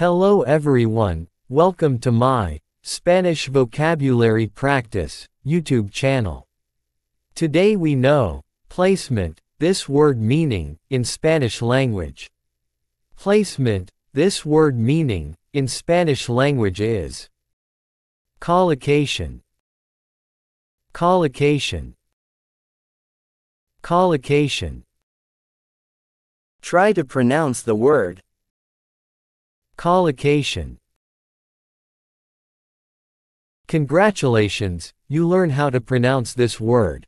Hello everyone, welcome to my Spanish Vocabulary Practice YouTube channel. Today we know placement, this word meaning in Spanish language. Placement, this word meaning in Spanish language is colocación. Colocación. Colocación. Try to pronounce the word. Colocación. Congratulations, you learn how to pronounce this word.